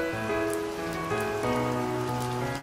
Bye.